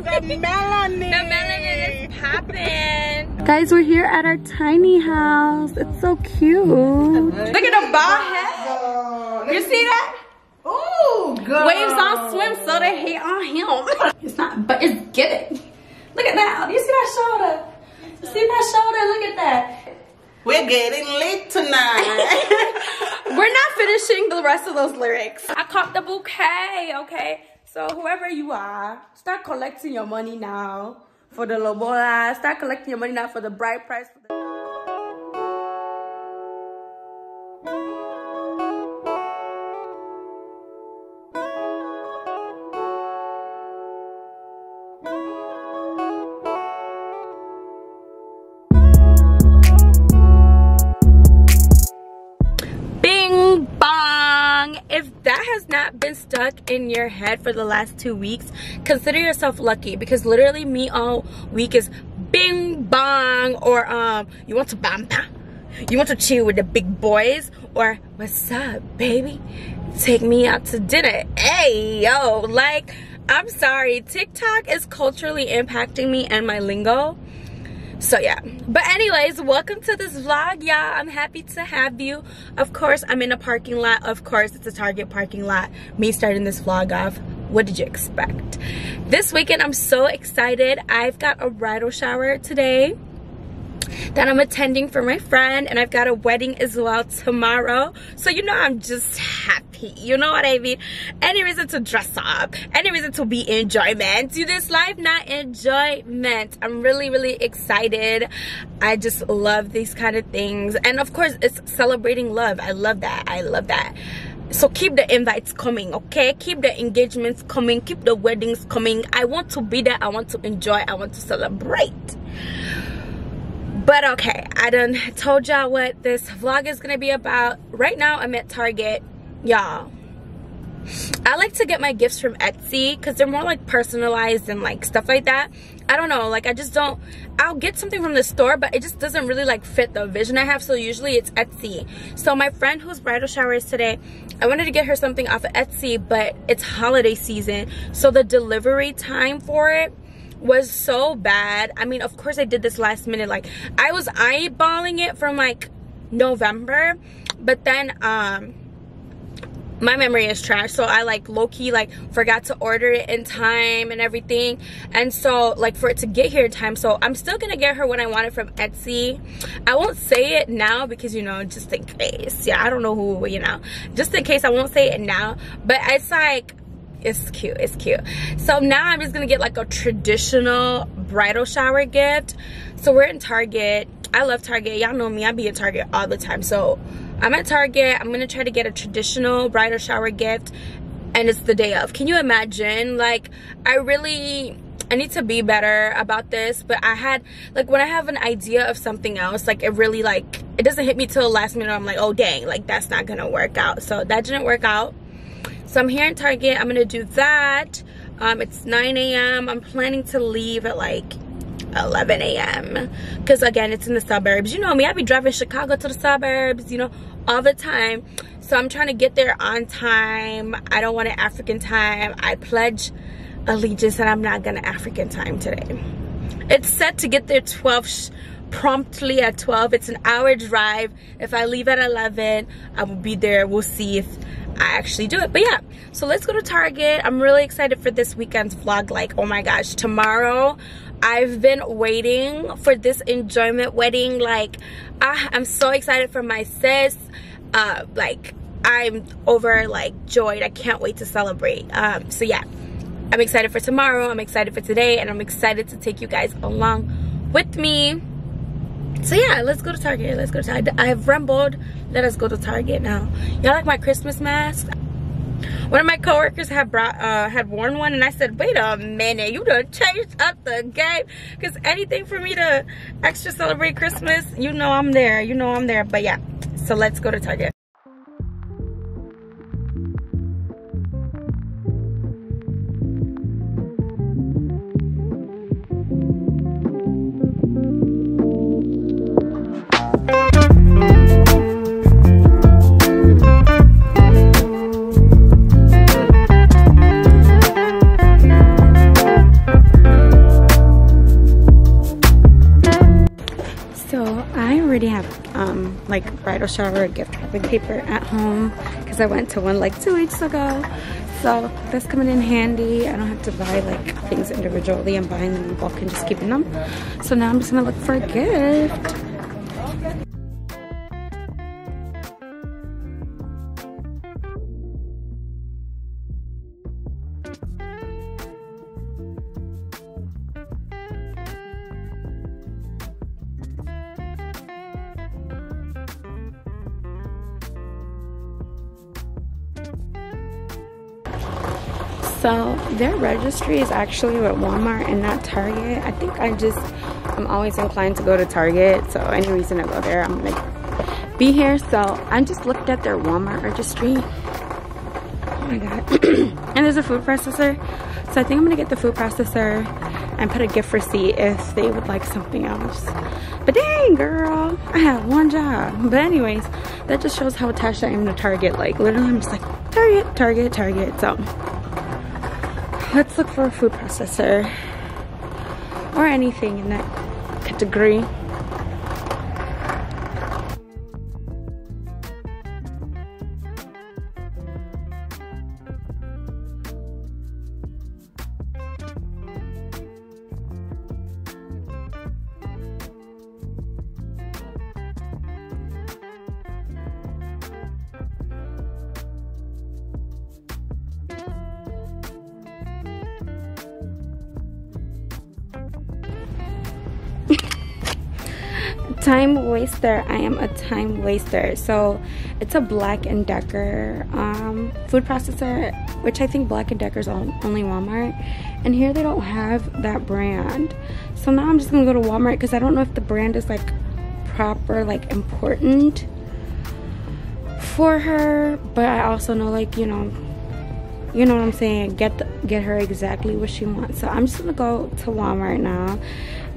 the melanin. The melanin is popping. Guys, we're here at our tiny house. It's so cute. Look at the bald head. You see that? Ooh, good. Waves on swim, so they hate on him. It's not, but it's good. Look at that. You see that shoulder? You see that shoulder? Look at that. We're getting late tonight. We're not finishing the rest of those lyrics. I caught the bouquet, okay? So whoever you are, start collecting your money now for the lobola. Start collecting your money now for the bride price. Stuck in your head for the last two weeks, consider yourself lucky because literally me all week is bing bong or um you want to bamba. You want to chill with the big boys or what's up, baby? Take me out to dinner. Hey yo, like I'm sorry, TikTok is culturally impacting me and my lingo so yeah. But anyways welcome to this vlog y'all. I'm happy to have you. Of course i'm in a parking lot. Of course it's a target parking lot. Me starting this vlog off. What did you expect? This weekend i'm so excited. I've got a bridal shower today that I'm attending for my friend and I've got a wedding as well tomorrow. So you know I'm just happy. You know what I mean? Any reason to dress up, any reason to be enjoyment. To this life, not enjoyment. I'm really, really excited. I just love these kind of things. And of course, it's celebrating love. I love that. I love that so keep the invites coming okay keep the engagements coming keep the weddings coming i want to be there i want to enjoy i want to celebrate but okay i done told y'all what this vlog is gonna be about. Right now i'm at target y'all. I like to get my gifts from etsy because they're more like personalized and like stuff like that. I don't know like i just don't i'll get something from the store but it just doesn't really like fit the vision i have. So usually it's etsy. So my friend whose bridal shower is today i wanted to get her something off of etsy but it's holiday season. So the delivery time for it was so bad. I mean, of course I did this last minute. Like I was eyeballing it from like November, but then um my memory is trash so i like low-key like forgot to order it in time and everything and so like for it to get here in time so i'm still gonna get her what i wanted from etsy i won't say it now because you know just in case yeah i don't know who you know just in case i won't say it now but it's like it's cute it's cute. So now i'm just gonna get like a traditional bridal shower gift. So we're in target. I love target. Y'all know me. I be at target all the time. So i'm at target. I'm gonna try to get a traditional bridal shower gift and it's the day of. Can you imagine? Like i really I need to be better about this but I had like when I have an idea of something else like it really like it doesn't hit me till the last minute. I'm like oh dang like that's not gonna work out. So that didn't work out so I'm here in Target. I'm gonna do that. Um, it's 9 a.m. I'm planning to leave at like 11 a.m. Because again, it's in the suburbs. You know me, I be driving Chicago to the suburbs, you know, all the time. So I'm trying to get there on time. I don't want an African time. I pledge allegiance and I'm not gonna African time today. It's set to get there 12 promptly at 12. It's an hour drive. If I leave at 11, I will be there. We'll see if I actually do it. But yeah, so let's go to Target. I'm really excited for this weekend's vlog. Like, oh my gosh, tomorrow I've been waiting for this enjoyment wedding. Like, ah, I'm so excited for my sis. Uh, like, I'm over like joyed. I can't wait to celebrate. Um, so yeah, I'm excited for tomorrow. I'm excited for today, and I'm excited to take you guys along with me. So yeah, let's go to Target. Let's go to Target. I've rambled. Let us go to Target now. Y'all like my Christmas mask? One of my coworkers had brought uh, had worn one, and I said, "Wait a minute, you done changed up the game." Because anything for me to extra celebrate Christmas, you know I'm there. You know I'm there. But yeah, so let's go to Target. Bridal shower gift wrapping paper at home because I went to one like two weeks ago. So that's coming in handy. I don't have to buy like things individually. I'm buying them in bulk and just keeping them. So now I'm just gonna look for a gift. So their registry is actually at Walmart and not Target. I think I just, I'm always inclined to go to Target. So any reason to go there, I'm gonna be here. So I just looked at their Walmart registry. Oh my God. and there's a food processor. So I think I'm gonna get the food processor and put a gift receipt if they would like something else. But dang girl, I have one job. But anyways, that just shows how attached I am to Target. Like literally I'm just like, Target, Target, Target. So let's look for a food processor or anything in that category. Time waster i am a time waster. So it's a black and decker um, food processor which i think black and decker's only walmart. And here they don't have that brand. So now i'm just gonna go to walmart because i don't know if the brand is like proper like important for her. But i also know like you know you know what i'm saying get the, get her exactly what she wants. So i'm just gonna go to walmart now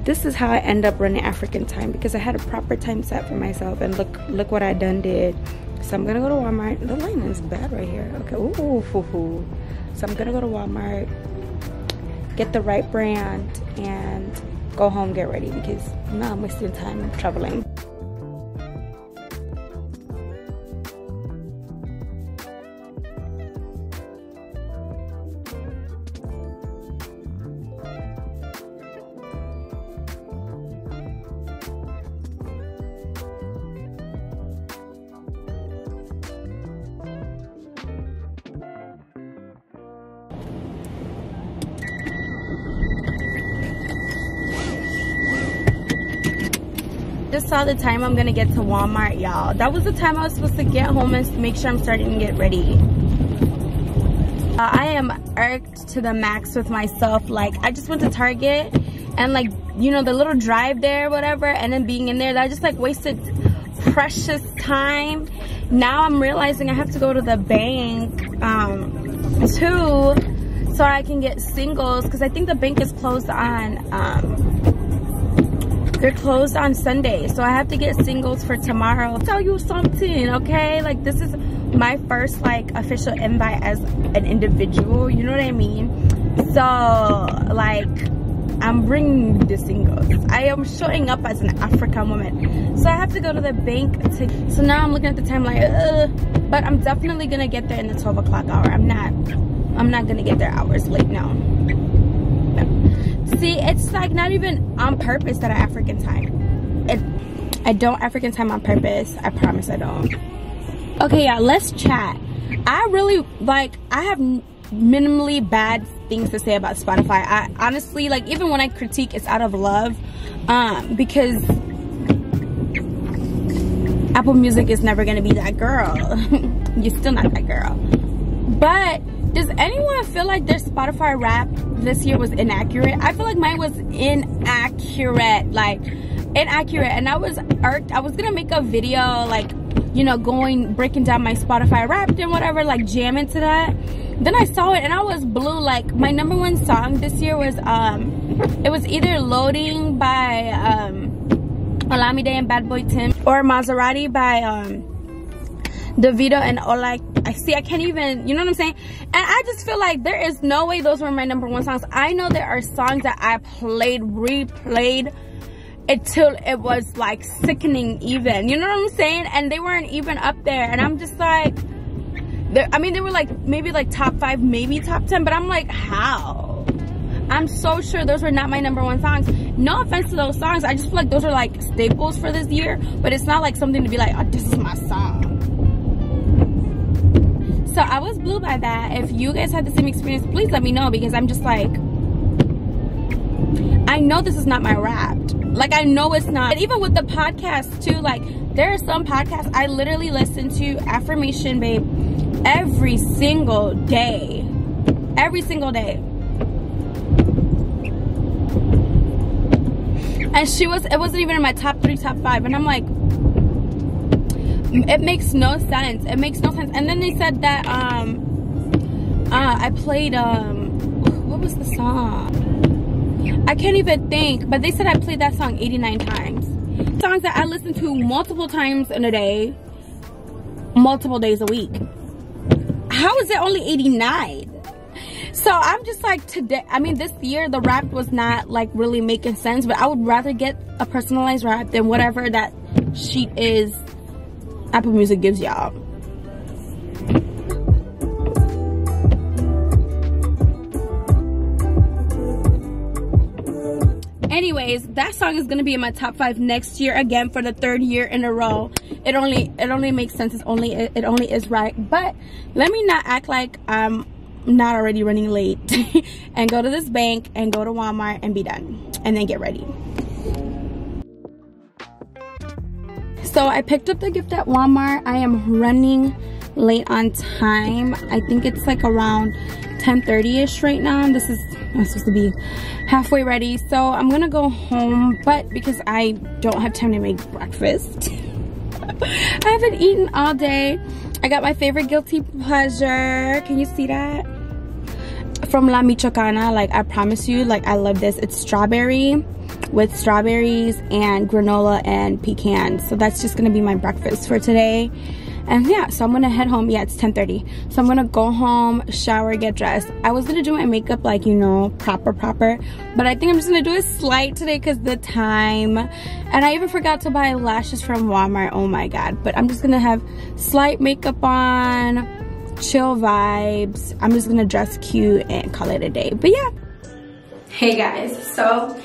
this is how I end up running African time because I had a proper time set for myself and look look what I done did. So I'm gonna go to Walmart. The line is bad right here. Okay, ooh. So I'm gonna go to Walmart, get the right brand, and go home, get ready because now I'm wasting time traveling. Saw the time I'm gonna get to Walmart, y'all. That was the time I was supposed to get home and make sure I'm starting to get ready. Uh, I am irked to the max with myself. Like, I just went to Target and like, you know, the little drive there, whatever, and then being in there, that just like wasted precious time. Now I'm realizing I have to go to the bank um, too so I can get singles because I think the bank is closed on um, they're closed on Sunday, so I have to get singles for tomorrow. I'll tell you something, okay? Like this is my first like official invite as an individual, you know what I mean? So like I'm bringing the singles. I am showing up as an African woman. So I have to go to the bank to, so now I'm looking at the time like, Ugh. but I'm definitely gonna get there in the 12 o'clock hour. I'm not, I'm not gonna get there hours late now. See, it's like not even on purpose that I African time. It, I don't African time on purpose. I promise I don't. Okay, y'all, let's chat. I really, like, I have minimally bad things to say about Spotify. I honestly, like, even when I critique, it's out of love. Um, because Apple Music is never gonna be that girl. You're still not that girl. But does anyone feel like their Spotify Wrap this year was inaccurate? I feel like mine was inaccurate, like inaccurate. And I was irked. I was gonna make a video like, you know, going, breaking down my Spotify Wrap and whatever, like jamming to that. Then I saw it and I was blue. Like my number one song this year was, um, it was either Loading by, um, Olamide and Bad Boy Timz or Maserati by, um, Davido and Ola. I see, I can't even, you know what I'm saying? And I just feel like there is no way those were my number one songs. I know there are songs that I played, replayed, until it was like sickening even. You know what I'm saying? And they weren't even up there. And I'm just like, I mean, they were like maybe like top five, maybe top 10, but I'm like, how? I'm so sure those were not my number one songs. No offense to those songs. I just feel like those are like staples for this year, but it's not like something to be like, oh, this is my song. So I was blew by that. If you guys had the same experience, please let me know because I'm just like, I know this is not my wrap. Like I know it's not. And even with the podcast too, like there are some podcasts I literally listen to Affirmation Babe every single day. Every single day. And she was, it wasn't even in my top three, top five. And I'm like, it makes no sense. It makes no sense. And then they said that, um, uh, I played, um, what was the song? I can't even think, but they said I played that song 89 times. Songs that I listen to multiple times in a day, multiple days a week. How is it only 89? So I'm just like today, I mean this year the wrap was not like really making sense, but I would rather get a personalized wrap than whatever that sheet is Apple Music gives y'all. anyways that song is gonna be in my top five next year again for the third year in a row. It only it only makes sense. It's only it, it only is right. But let me not act like i'm not already running late and go to this bank and go to walmart and be done and then get ready so i picked up the gift at walmart i am running late on time i think it's like around 10:30ish right now this is I'm supposed to be halfway ready. So I'm gonna go home, but because I don't have time to make breakfast, I haven't eaten all day. I got my favorite guilty pleasure. Can you see that? From La Michoacana, like I promise you, like I love this. It's strawberry with strawberries and granola and pecans. So that's just gonna be my breakfast for today. And yeah so i'm gonna head home. Yeah it's 10:30. so i'm gonna go home shower get dressed. I was gonna do my makeup like you know proper proper but i think i'm just gonna do a slight today because the time. And i even forgot to buy lashes from walmart. Oh my god. But i'm just gonna have slight makeup on chill vibes. I'm just gonna dress cute and call it a day. But yeah. Hey guys so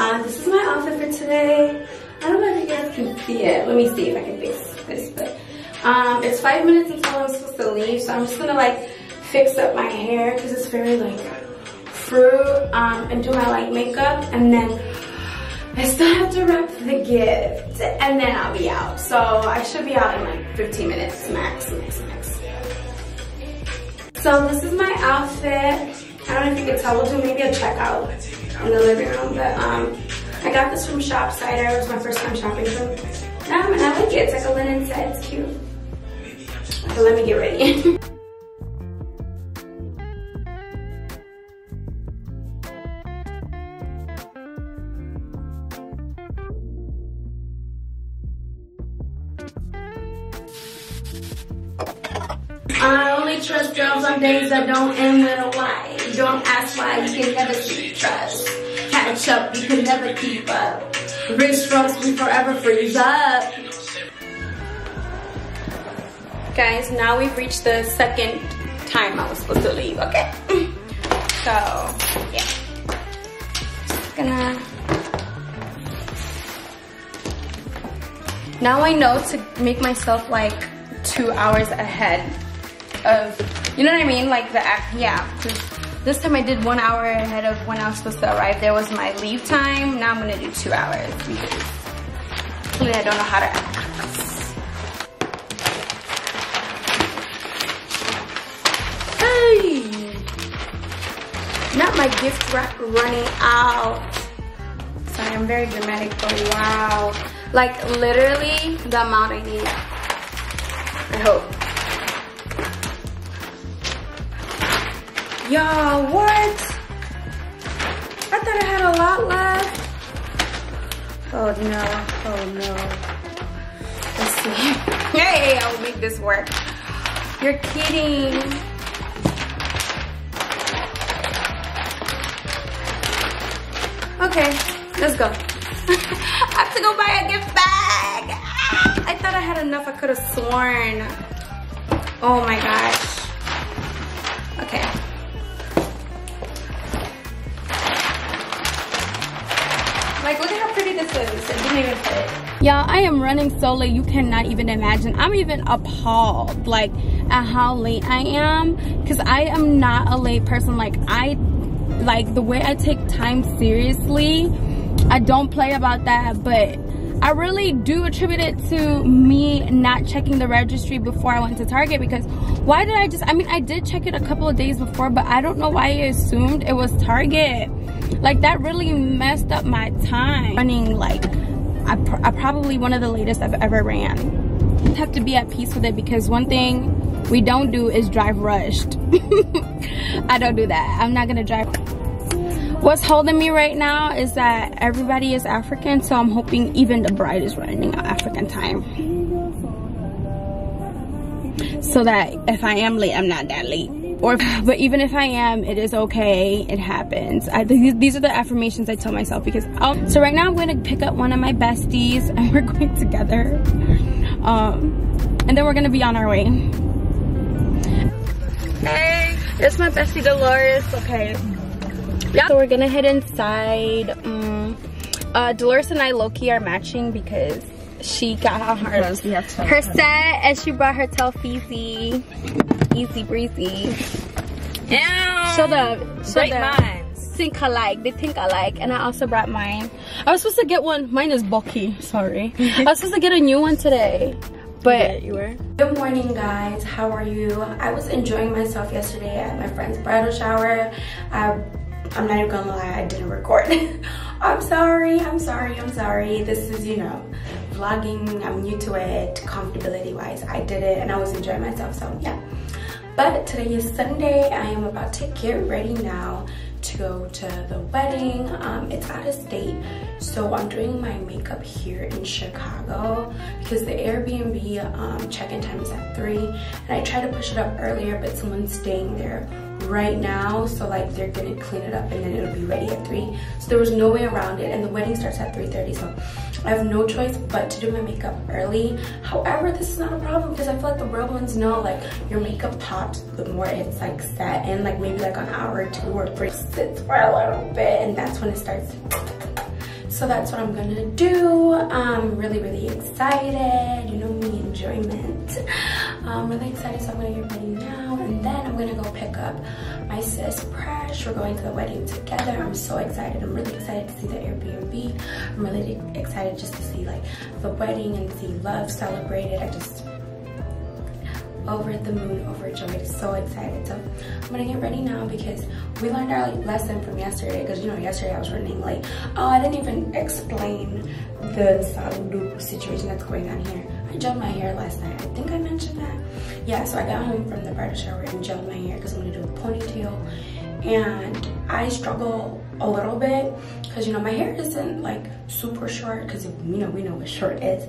uh, this is my outfit for today i don't know if you guys can see it let me see if i can fix this but um, it's five minutes until I'm supposed to leave, so I'm just gonna like fix up my hair because it's very like fruit um, and do my like makeup and then I still have to wrap the gift and then I'll be out. So I should be out in like 15 minutes max, max, max. So this is my outfit. I don't know if you can tell, we'll do maybe a checkout in the living room, but um, I got this from ShopSider. It was my first time shopping from them and I like it. It's like a linen set, it's cute. So let me get ready. I only trust girls on days that don't end with a why. Don't ask why, you can never see trust. Catch up, you can never keep up. Wrist strokes, we forever freeze up. Guys, now we've reached the second time I was supposed to leave, okay? So, yeah. Just gonna... Now I know to make myself like two hours ahead of, you know what I mean? Like the, yeah. This time I did one hour ahead of when I was supposed to arrive. There was my leave time. Now I'm gonna do two hours because clearly I don't know how to act. Hey! Not my gift wrap running out. Sorry, I'm very dramatic, but wow. Like literally the amount I need. I hope. Y'all, what? I thought I had a lot left. Oh no, oh no. Let's see. Hey, I will make this work. You're kidding. Okay, let's go. I have to go buy a gift bag. Ah, I thought I had enough. I could have sworn. Oh my gosh. Even fit. Y'all, I am running so late. You cannot even imagine. I'm even appalled, like, at how late I am. Because I am not a late person. Like, I, like, the way I take time seriously, I don't play about that. But I really do attribute it to me not checking the registry before I went to Target because why did I just, I mean, I did check it a couple of days before, but I don't know why I assumed it was Target. Like that really messed up my time. Running like, I, pr I probably one of the latest I've ever ran. I have to be at peace with it because one thing we don't do is drive rushed. I don't do that. I'm not gonna drive What's holding me right now is that everybody is African, so I'm hoping even the bride is running African time. So that if I am late, I'm not that late. Or, but even if I am, it is okay. It happens. I, these are the affirmations I tell myself because. Um, so right now I'm going to pick up one of my besties and we're going together. Um, and then we're going to be on our way. Hey, it's my bestie Dolores. Okay. Yeah. So we're gonna head inside. Um, uh, Dolores and I low-key are matching because she got on her, her set and she brought her Telfeezy. Easy breezy. Ew. Show the, show Great the, minds. think alike. They think alike. And I also brought mine. I was supposed to get one. Mine is bulky. Sorry. I was supposed to get a new one today. But you were. Good morning guys, how are you? I was enjoying myself yesterday at my friend's bridal shower. I, I'm not even gonna lie, I didn't record. I'm sorry, I'm sorry, I'm sorry. This is, you know, vlogging, I'm new to it, comfortability wise. I did it and I was enjoying myself, so yeah. But today is Sunday, I am about to get ready now to go to the wedding. Um, it's out of state, so I'm doing my makeup here in Chicago because the Airbnb um, check-in time is at 3 and I tried to push it up earlier but someone's staying there right now so like they're gonna clean it up and then it'll be ready at 3 so there was no way around it and the wedding starts at 3:30. so I have no choice but to do my makeup early. However, this is not a problem because I feel like the real ones know like your makeup pops the more it's like set in like maybe like an hour or two or three sits for a little bit and that's when it starts. So that's what I'm gonna do. I'm really, really excited. You know me, enjoyment. I'm really excited, so I'm gonna get ready now then I'm gonna go pick up my sis Prash. We're going to the wedding together. I'm so excited. I'm really excited to see the Airbnb. I'm really excited just to see like the wedding and see love celebrated. I just over the moon, overjoyed, so excited. So I'm gonna get ready now because we learned our lesson from yesterday because you know yesterday I was running late. Oh, I didn't even explain the Saludu situation that's going on here. I gelled my hair last night. I think I mentioned that. Yeah, so I got home from the bridal shower and gelled my hair because I'm gonna do a ponytail. And I struggle a little bit because you know my hair isn't like super short because you know we know what short is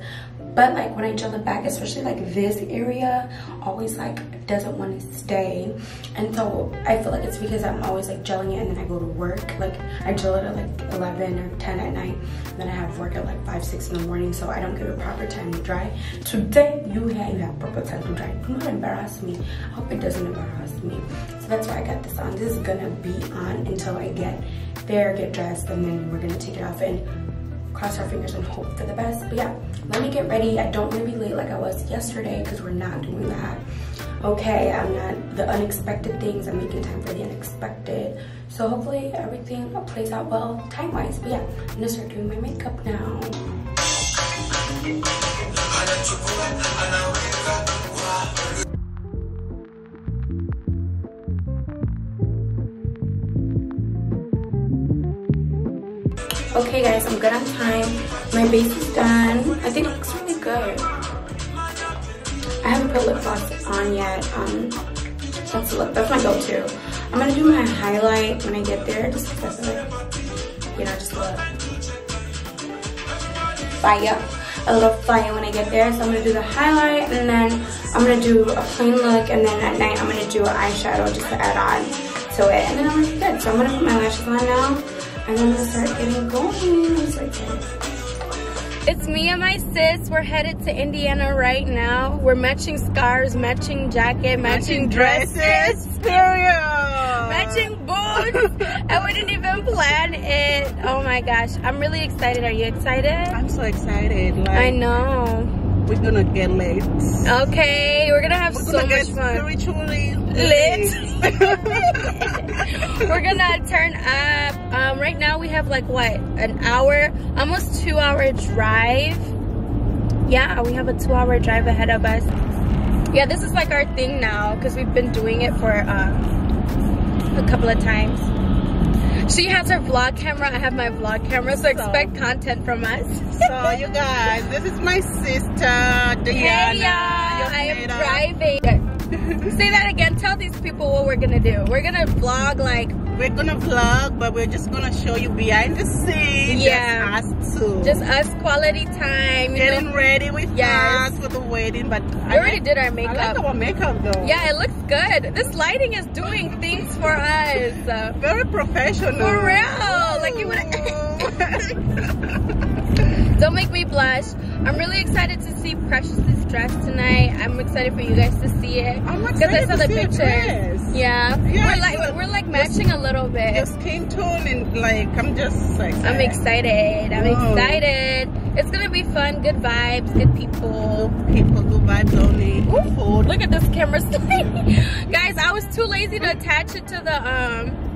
but like when I gel it back, especially like this area, always like doesn't want to stay. And so I feel like it's because I'm always like gelling it and then I go to work. Like I gel it at like 11 or 10 at night. And Then I have work at like 5, 6 in the morning. So I don't give it proper time to dry. Today you have, you have proper time to dry. Do not embarrass me. I hope it doesn't embarrass me. So that's why I got this on. This is gonna be on until I get there, get dressed, and then we're gonna take it off and cross our fingers and hope for the best. But yeah, let me get ready. I don't want to be late like I was yesterday because we're not doing that. Okay, I'm not the unexpected things. I'm making time for the unexpected. So hopefully everything plays out well time-wise. But yeah, I'm gonna start doing my makeup now. Okay guys, I'm good on time. My base is done. I think it looks really good. I haven't put lip gloss on yet. Um, that's, lip, that's my go-to. I'm gonna do my highlight when I get there, just because of it. You know, just a little fire. A little fire when I get there. So I'm gonna do the highlight and then I'm gonna do a plain look and then at night I'm gonna do an eyeshadow just to add on to it. And then I'm gonna be good. So I'm gonna put my lashes on now. I'm gonna start getting going. I'm so. It's me and my sis. We're headed to Indiana right now. We're matching scarves, matching jacket, matching, dresses, Period. matching boots. I we didn't even plan it. Oh my gosh. I'm really excited. Are you excited? I'm so excited. Like, I know. We're gonna get late. Okay, we're gonna have We're so gonna much get fun. spiritually Lit. We're gonna turn up. Um, right now we have like what, an hour, almost two hour drive. Yeah, we have a two hour drive ahead of us. Yeah, this is like our thing now because we've been doing it for um, a couple of times. She has her vlog camera, I have my vlog camera, so expect content from us. so you guys, this is my sister, Diana. Hey I am driving. Say that again. Tell these people what we're gonna do. We're gonna vlog like We're gonna vlog, but we're just gonna show you behind the scenes. Yeah. Just us two. just us quality time. Getting know? ready with Yes. us for the wedding. But We already did our makeup. I like our makeup though. Yeah, it looks good. This lighting is doing things for us. Very professional. For real. Like you would. Don't make me blush. I'm really excited to see Precious's dress tonight. I'm excited for you guys to see it. I'm Because I saw to the see pictures. Yeah. Yeah, we're like we're like matching a little bit. Your skin tone and like I'm just excited. I'm excited. I'm Whoa. excited. It's gonna be fun. Good vibes. Good people. People, good vibes only. Food. Look at this camera Guys, I was too lazy to attach it to the um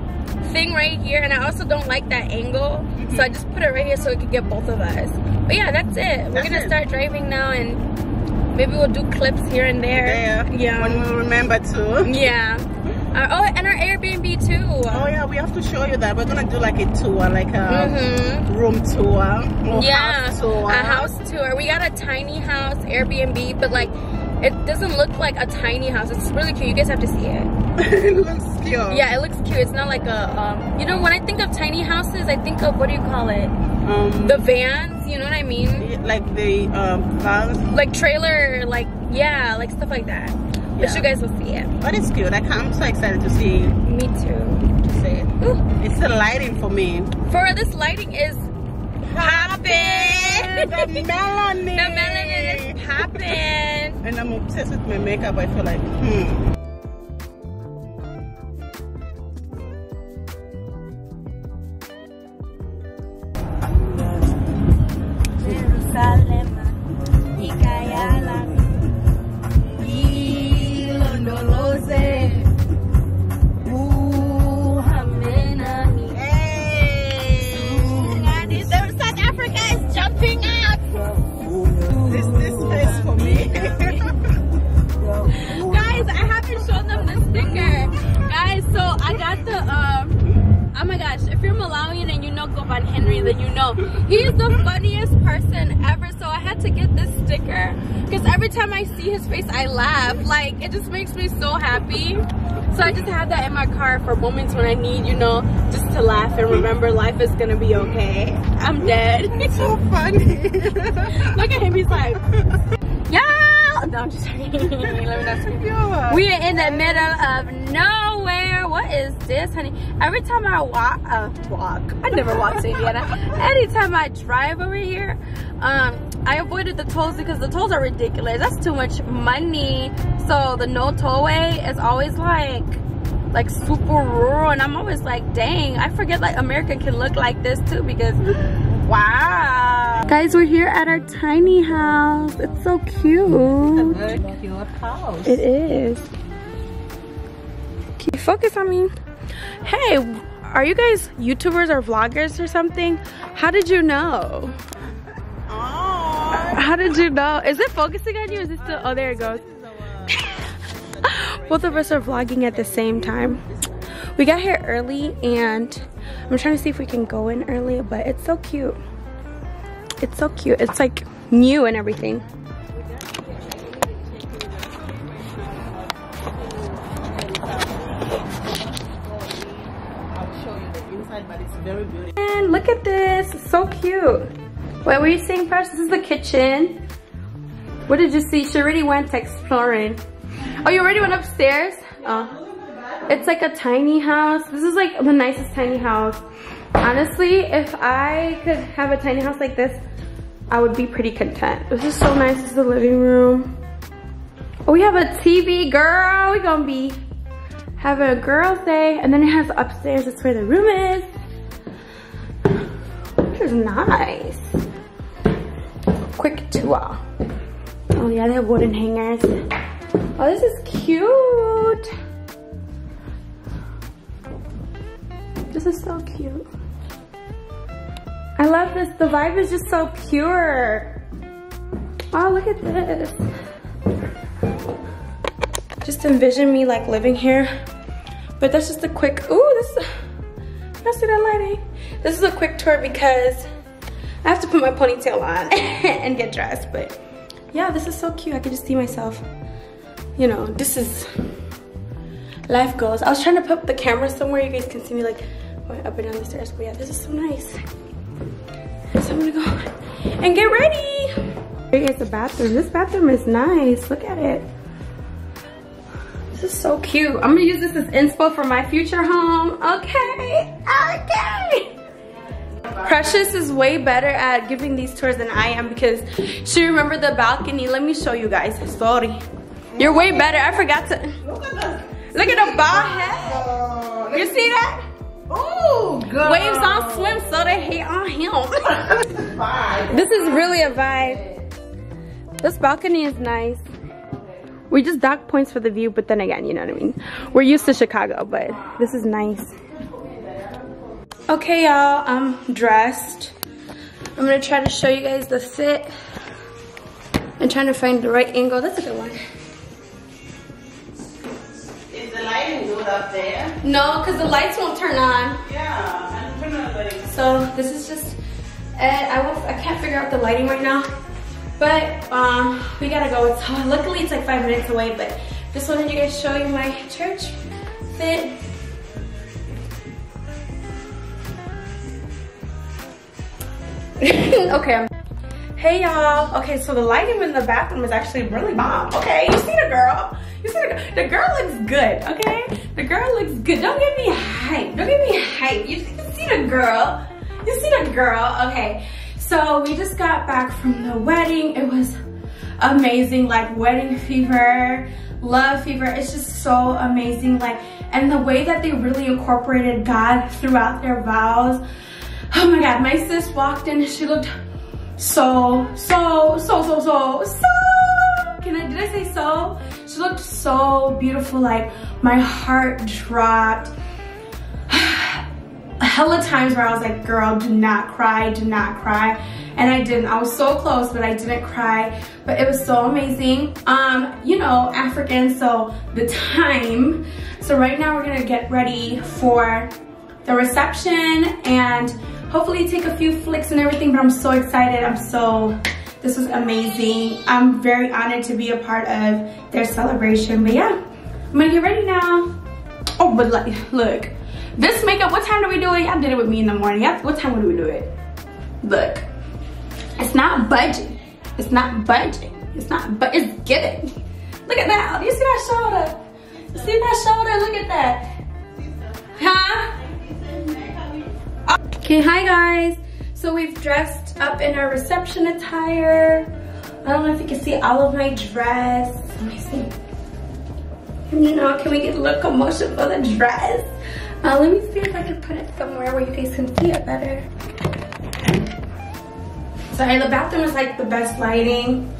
thing right here and I also don't like that angle. So I just put it right here so we could get both of us. But yeah, that's it. We're That's gonna it. start driving now and maybe we'll do clips here and there. There. Yeah. When we remember to. Yeah. Uh, oh, and our Airbnb too. Oh yeah, we have to show you that. We're gonna do like a tour, like a Mhm. room tour or yeah, house tour. a house tour. We got a tiny house Airbnb, but like it doesn't look like a tiny house. It's really cute. You guys have to see it. it looks cute. Yeah, it looks cute. It's not like a, um, you know, when I think of tiny houses, I think of what do you call it? Um, The vans. You know what I mean? like the um, vans. Like trailer, like yeah, like stuff like that. But Yeah. you guys will see it. But it's cute. I am so excited to see Me too. to see it. Ooh. It's the lighting for me. For this lighting is popping. the melanin. The melanin is popping. And I'm obsessed with my makeup. I feel like, hmm. For moments when I need, you know, just to laugh and remember life is gonna be okay. I'm dead. It's so funny. Look at him, he's like, yeah. No, I'm just kidding. Let me not speak. We are in the middle of nowhere. What is this, honey? Every time I walk, uh, walk. I never walk to Indiana. Anytime I drive over here, um, I avoided the tolls because the tolls are ridiculous. That's too much money. So the no tollway is always like, like super rural, and I'm always like, dang, I forget like America can look like this too because, wow. Guys, we're here at our tiny house. It's so cute. it's a Very cute house. It is. Can you focus on me? Hey, are you guys YouTubers or vloggers or something? How did you know? Oh. How did you know? Is it focusing on you? Is it still? Oh, there it goes. Both of us are vlogging at the same time. We got here early and I'm trying to see if we can go in early, but it's so cute. It's so cute. It's like new and everything. And look at this, so cute. What were you saying first? This is the kitchen. What did you see? She already went exploring. Oh, you already went upstairs? Oh. It's like a tiny house. This is like the nicest tiny house Honestly, if I could have a tiny house like this, I would be pretty content. This is so nice. This is the living room. Oh, we have a TV, girl. We're gonna be having a girls' day. And then it has upstairs. That's where the room is. This is nice. Quick tour. Oh yeah, they have wooden hangers. Oh, this is cute. This is so cute. I love this. The vibe is just so pure. Oh, look at this. Just envision me like living here. But that's just a quick, ooh, this, I see that lighting. This is a quick tour because I have to put my ponytail on and get dressed. But yeah, this is so cute. I can just see myself. You know, this is life goes. I was trying to put the camera somewhere you guys can see me like going up and down the stairs. But yeah, this is so nice. So I'm gonna go and get ready. Here is the bathroom. This bathroom is nice. Look at it. This is so cute. I'm gonna use this as inspo for my future home. Okay, okay. Precious is way better at giving these tours than I am because she remembered the balcony. Let me show you guys. Sorry. You're way better. I forgot to. Look at the, look at the bald head. You see that? Oh, good. Waves on swim, so they hate on him. this is really a vibe. This balcony is nice. We just dock points for the view, but then again, you know what I mean? We're used to Chicago, but this is nice. Okay, y'all, I'm dressed. I'm gonna try to show you guys the fit. I'm trying to find the right angle. That's a good one. Good up there? No, because the lights won't turn on. Yeah, I'm turn on the lighting. So this is just, uh, I, won't, I can't figure out the lighting right now. But um, we gotta go. It's, luckily it's like five minutes away, but just wanted you guys show you my church fit. okay, Hey y'all. Okay, so the lighting in the bathroom is actually really bomb. Okay, you see the girl. The girl. Looks good, okay? The girl looks good. Don't give me hype. Don't give me hype. You see the girl. You see the girl. Okay, so we just got back from the wedding. It was amazing, like wedding fever, love fever. It's just so amazing. Like, and the way that they really incorporated God throughout their vows. Oh my God, my sis walked in, she looked so, so, so, so, so, so, can I, did I say so? She looked so beautiful, like my heart dropped. A hella times where I was like, girl, do not cry, do not cry. And I didn't, I was so close, but I didn't cry. But it was so amazing. Um, you know, African, so the time. So right now we're gonna get ready for the reception and hopefully take a few flicks and everything, but I'm so excited. I'm so, this was amazing. I'm very honored to be a part of their celebration. But yeah, I'm gonna get ready now. Oh, but like, look, this makeup, what time do we do it? Y'all did it with me in the morning. What time would we do it? Look, it's not budging. It's not budging. It's not, but it's giving. Look at that. You see that shoulder? You see that shoulder? Look at that. Huh? Okay, hi guys. So we've dressed up in our reception attire. I don't know if you can see all of my dress. Let me see. You know, can we get locomotion for the dress? Uh, let me see if I can put it somewhere where you guys can see it better. Sorry, the bathroom is like the best lighting.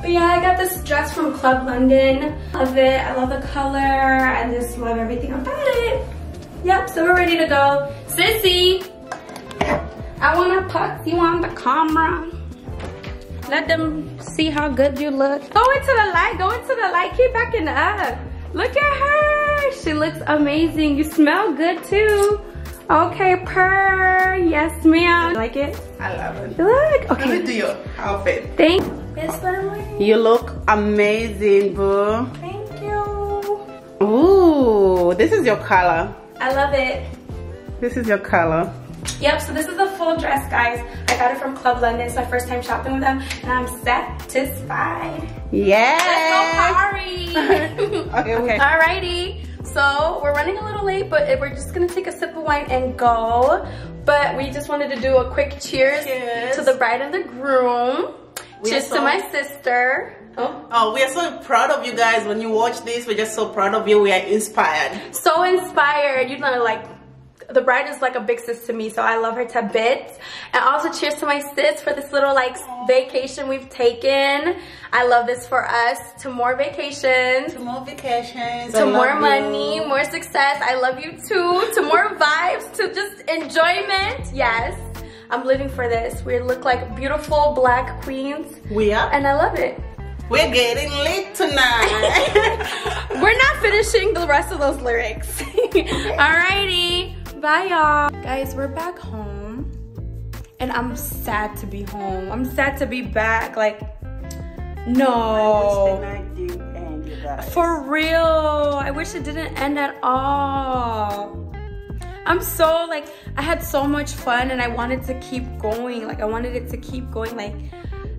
But yeah, I got this dress from Club London. Love it, I love the color. I just love everything about it. Yep, so we're ready to go. Sissy, I wanna put you on the camera. Let them see how good you look. Go into the light, go into the light, keep backing up. Look at her, she looks amazing. You smell good too. Okay, purr, yes ma'am. Like it? I love it. Look, okay. Let me do your outfit. Thank Yes, family. You look amazing, boo. Thank you. Ooh, this is your color. I love it. This is your color. Yep, so this is the full dress, guys. I got it from Club London. It's my first time shopping with them, and I'm satisfied. Yeah. Let's go party. okay, okay. Alrighty. So we're running a little late, but we're just gonna take a sip of wine and go. But we just wanted to do a quick cheers, Cheers. to the bride and the groom. We cheers are to so- my sister. Oh. Oh, we are so proud of you guys. When you watch this, we're just so proud of you. We are inspired. so inspired. You know, like the bride is like a big sis to me, so I love her to bits. And also cheers to my sis for this little like vacation we've taken. I love this for us. To more vacations. To more vacations. To I more money, you. more success. I love you too. To more vibes, to just enjoyment. Yes. I'm living for this. We look like beautiful black queens We are. and I love it. We're getting lit tonight. We're not finishing the rest of those lyrics. Alrighty. Bye, y'all. Guys, we're back home. And I'm sad to be home. I'm sad to be back. Like, no. For real. I wish it didn't end at all. I'm so like I had so much fun and I wanted to keep going. Like I wanted it to keep going like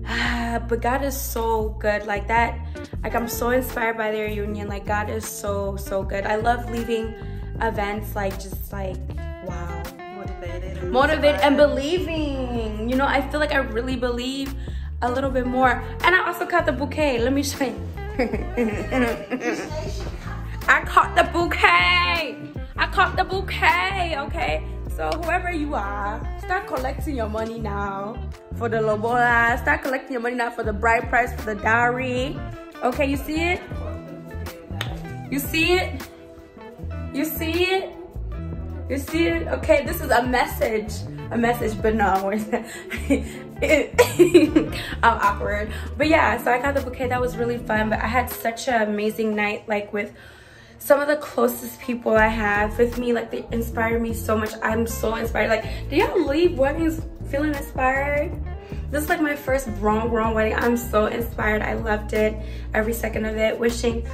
ah, but God is so good. Like that like I'm so inspired by the reunion. Like God is so so good. I love leaving events like just like. Motivated. and Motivate and believing. You know, I feel like I really believe a little bit more. And I also caught the bouquet. Let me show you. I caught the bouquet. I caught the bouquet, okay? So whoever you are, start collecting your money now for the lobola. Start collecting your money now for the bride price, for the dowry. Okay, you see it? You see it? You see it? You see it? Okay, this is a message. A message, but no, I'm awkward. But yeah, so I got the bouquet. That was really fun. But I had such an amazing night, like with some of the closest people I have with me. Like they inspire me so much. I'm so inspired. Like, do y'all leave weddings feeling inspired? This is like my first grown grown wedding. I'm so inspired. I loved it. Every second of it. Wishing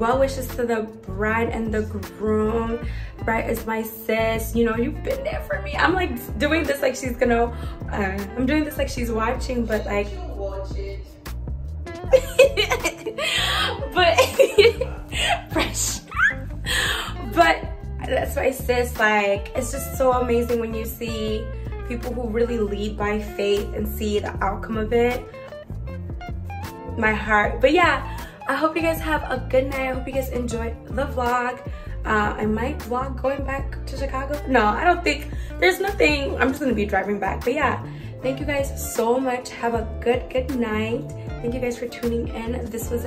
well wishes to the bride and the groom. Bride is my sis. You know, you've been there for me. I'm like doing this like she's gonna, uh, I'm doing this like she's watching, but like, but fresh. but that's my sis. Like, it's just so amazing when you see people who really lead by faith and see the outcome of it. My heart. But yeah, I hope you guys have a good night. I hope you guys enjoyed the vlog. Uh, I might vlog going back to Chicago. No, I don't think there's nothing. I'm just gonna be driving back. But yeah, thank you guys so much. Have a good, good night. Thank you guys for tuning in. This was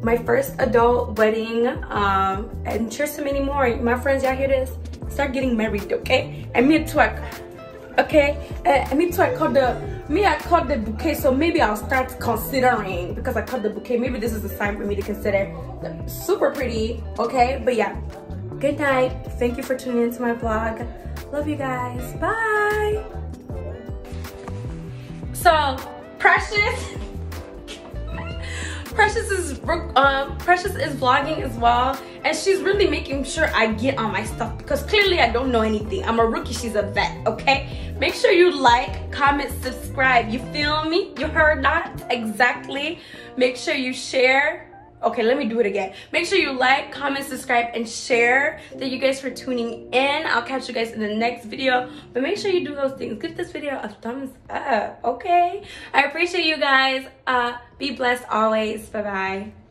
my first adult wedding. Um, and cheers to many more. My friends, y'all hear this? Start getting married, okay? And me too. I- Okay, uh, me too. I caught the me. I caught the bouquet, so maybe I'll start considering because I caught the bouquet. Maybe this is a sign for me to consider. Super pretty, okay? But yeah, good night. Thank you for tuning into my vlog. Love you guys. Bye. So, Precious. Precious is um, Precious is vlogging as well, and she's really making sure I get on my stuff because clearly I don't know anything. I'm a rookie, she's a vet. Okay, make sure you like, comment, subscribe. You feel me? You heard that exactly. Make sure you share. Okay, let me do it again. Make sure you like, comment, subscribe, and share. Thank you guys for tuning in. I'll catch you guys in the next video. But make sure you do those things. Give this video a thumbs up, okay? I appreciate you guys. Uh, be blessed always. Bye-bye.